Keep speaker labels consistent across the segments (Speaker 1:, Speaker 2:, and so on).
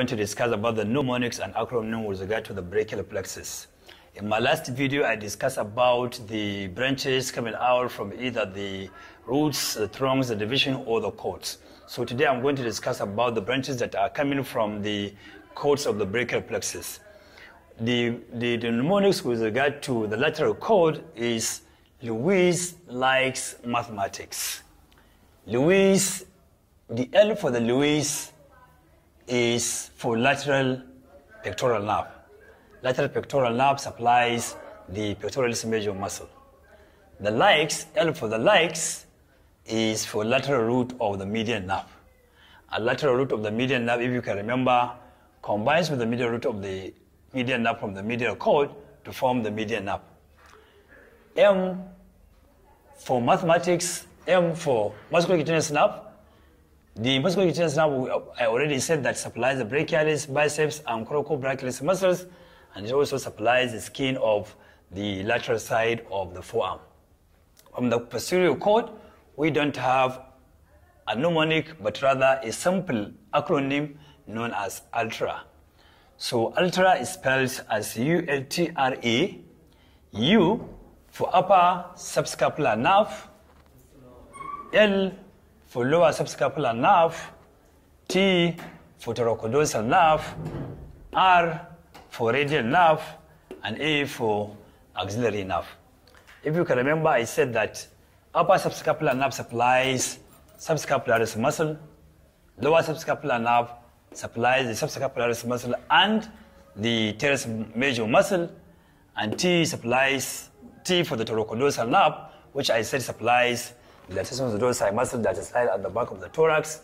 Speaker 1: going to discuss about the mnemonics and acronym with regard to the brachial plexus. In my last video, I discussed about the branches coming out from either the roots, the trunks, the division, or the cords. So today I'm going to discuss about the branches that are coming from the cords of the brachial plexus. The, the, the mnemonics with regard to the lateral cord is Louise likes mathematics. Louise, the L for the Louise is for lateral pectoral nerve. Lateral pectoral nerve supplies the pectoralis major muscle. The likes, L for the likes, is for lateral root of the median nerve. A lateral root of the median nerve, if you can remember, combines with the medial root of the median nerve from the medial cord to form the median nerve. M for mathematics, M for musculocutaneous nerve. The musculocutaneous nerve, I already said that supplies the brachialis, biceps, and coracobrachialis muscles, and it also supplies the skin of the lateral side of the forearm. From the posterior cord, we don't have a mnemonic, but rather a simple acronym known as ULTRA. So ULTRA is spelled as U-L-T-R-A, U for upper subscapular nerve, L for lower subscapular nerve, T for thoracodorsal nerve, R for radial nerve, and A for axillary nerve. If you can remember, I said that upper subscapular nerve supplies subscapularis muscle, lower subscapular nerve supplies the subscapularis muscle and the teres major muscle, and T supplies T for the thoracodorsal nerve, which I said supplies the latissimus dorsi muscle that is lying at the back of the thorax,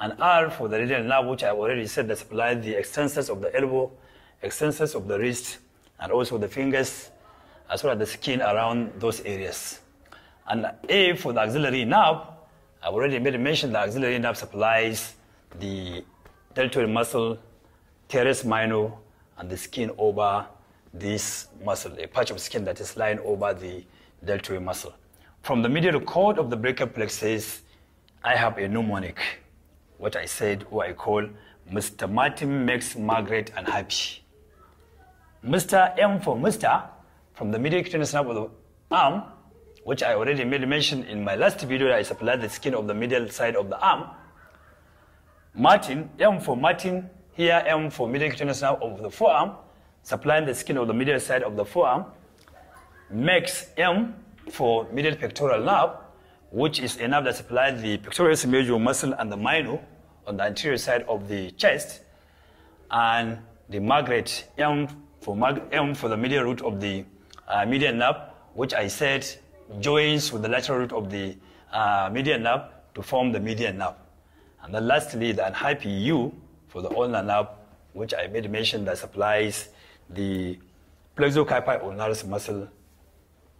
Speaker 1: and R for the radial nerve, which I already said that supplies the extensors of the elbow, extensors of the wrist, and also the fingers, as well as the skin around those areas. And A for the axillary nerve, I've already made mention that axillary nerve supplies the deltoid muscle, teres minor, and the skin over this muscle, a patch of skin that is lying over the deltoid muscle. From the medial cord of the brachial plexus, I have a mnemonic, what I said, or I call Mr. Martin makes Margaret unhappy. Mr. M for Mr. from the medial cutaneous nerve of the arm, which I already made mention in my last video, I supplied the skin of the medial side of the arm. Martin, M for Martin, here M for medial cutaneous nerve of the forearm, supplying the skin of the medial side of the forearm. Makes M for medial pectoral nerve, which is a nerve that supplies the pectoralis major muscle and the minor on the anterior side of the chest. And the Margaret M for, Mag M for the medial root of the uh, median nerve, which I said joins with the lateral root of the uh, median nerve to form the median nerve. And then lastly, the unhappy U for the ulnar nerve, which I made mention that supplies the flexor carpi ulnaris muscle,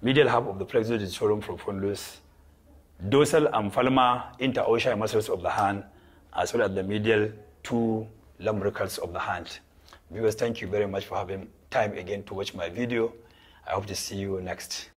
Speaker 1: medial half of the flexor digitorum profundus, dorsal and palmar interossei muscles of the hand, as well as the medial two lumbricals of the hand. Viewers, thank you very much for having time again to watch my video. I hope to see you next.